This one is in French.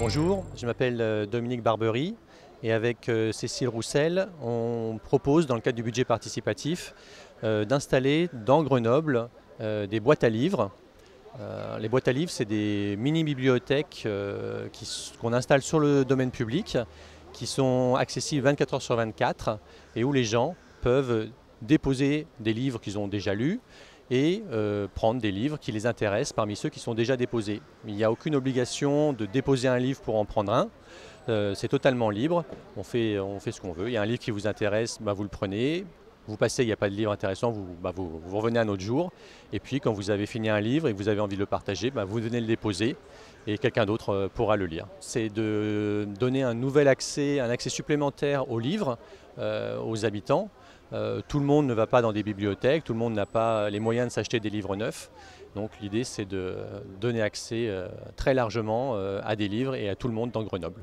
Bonjour, je m'appelle euh, Dominique Barbery et avec euh, Cécile Roussel, on propose dans le cadre du budget participatif euh, d'installer dans Grenoble des boîtes à livres. Les boîtes à livres, c'est des mini-bibliothèques qu'on installe sur le domaine public, qui sont accessibles 24 heures sur 24 et où les gens peuvent déposer des livres qu'ils ont déjà lus et euh, prendre des livres qui les intéressent parmi ceux qui sont déjà déposés. Il n'y a aucune obligation de déposer un livre pour en prendre un. Euh, c'est totalement libre. On fait, ce qu'on veut. Il y a un livre qui vous intéresse, bah, vous le prenez. Vous passez, il n'y a pas de livre intéressant, vous, bah, vous, revenez un autre jour. Et puis quand vous avez fini un livre et que vous avez envie de le partager, bah, vous venez le déposer et quelqu'un d'autre euh, pourra le lire. C'est de donner un nouvel accès, un accès supplémentaire aux livres, aux habitants. Euh, tout le monde ne va pas dans des bibliothèques, tout le monde n'a pas les moyens de s'acheter des livres neufs. Donc l'idée c'est de donner accès euh, très largement euh, à des livres et à tout le monde dans Grenoble.